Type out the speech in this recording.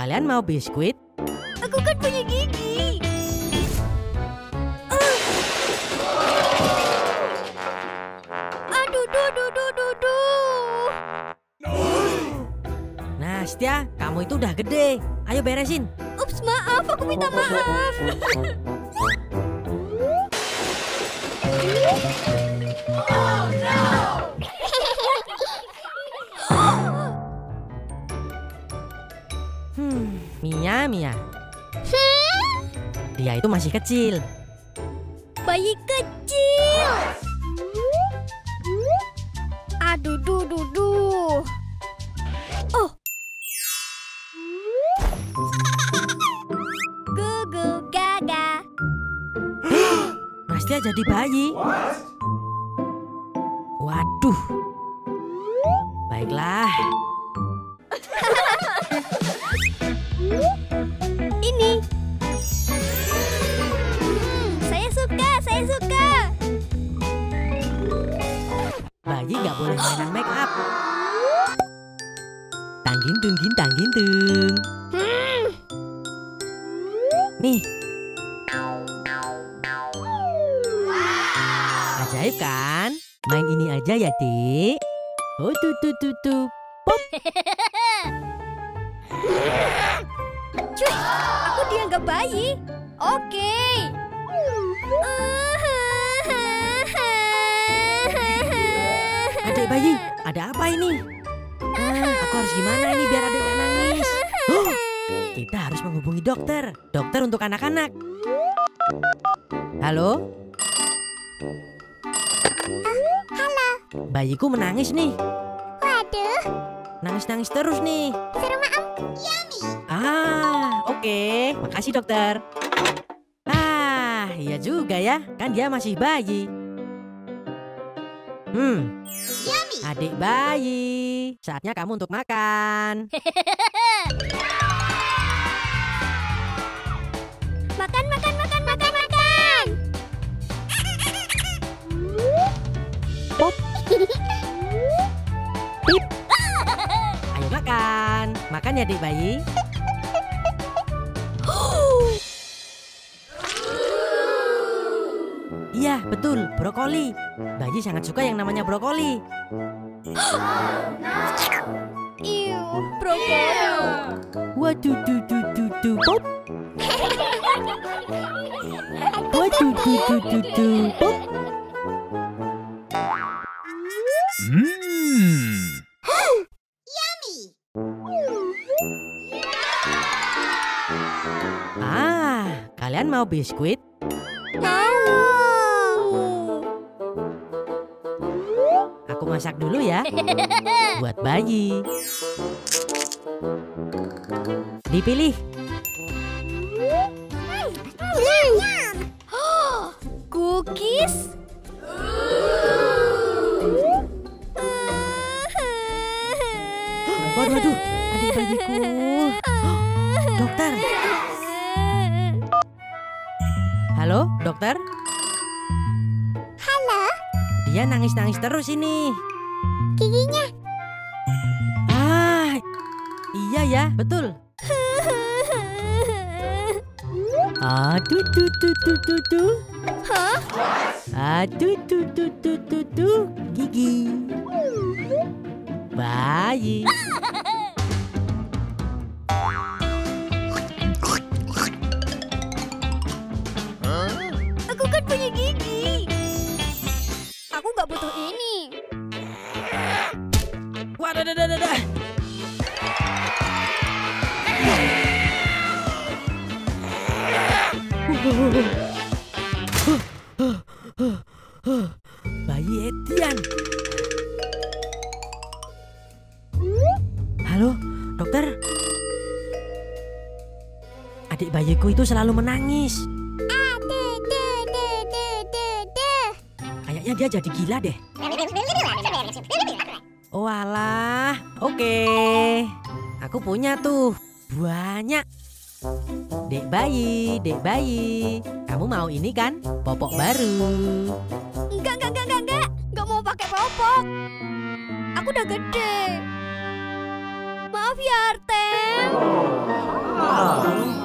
kalian mau biskuit? Aku kan punya gigi. Ah. Aduh, duh, duh, duh, duh, duh. Nastia, kamu itu udah gede. Ayo beresin. Ups, maaf, aku minta maaf. Hmm, Mia, Mia. Dia itu masih kecil. Bayi kecil. Aduh, duh, duh, duh. Oh. Gugu gaga. Nastia jadi bayi. Waduh. Baiklah. Bayi nggak boleh mainan make up. Tanggin tunggin tanggin tung. Nih. Ajaib kan? Main ini aja ya, Dik. Oh, tu tu tu tu. Pop. cuy, aku dianggap bayi. Oke. Adik ada apa ini? Ah, aku harus gimana ini biar adik gak nangis? Huh, kita harus menghubungi dokter. Dokter untuk anak-anak. Halo? Halo. Bayiku menangis nih. Waduh, Nangis-nangis terus nih. seru maaf. Yummy. Ah, oke. Makasih dokter. Ah, iya juga ya. Kan dia masih bayi. Hmm. Adik bayi, saatnya kamu untuk makan. Makan, makan, makan, makan, makan. Pop. Pip. Ayo makan. Makan ya adik bayi. Iya, betul. Brokoli. Bayi sangat suka yang namanya brokoli. Iu, brokoli. Waduh, du, du, du, du, pop. Waduh, du, du, du, du, pop. Mmm. Ah, kalian mau biskuit? Aku masak dulu ya. Buat bayi. Dipilih. Cookies? Waduh, waduh, adik bayiku. Dokter. Halo, dokter? Dia nangis-nangis terus ini. giginya. Ah, iya ya, betul. Aduh, tu, tu, tu, tu, tu. Hah? Aduh, tu, tu, tu, tu, tu. Gigi. Bayi. Waduh, dah, dah, dah, dah. Bayi Etian. Halo, dokter. Adik bayiku itu selalu menangis. Kayaknya dia jadi gila deh. Walah, oke. Okay. Aku punya tuh, banyak. Dek bayi, dek bayi, kamu mau ini kan? Popok baru. Enggak, enggak, enggak, enggak, enggak. Enggak mau pakai popok. Aku udah gede. Maaf ya, Artem. Oh.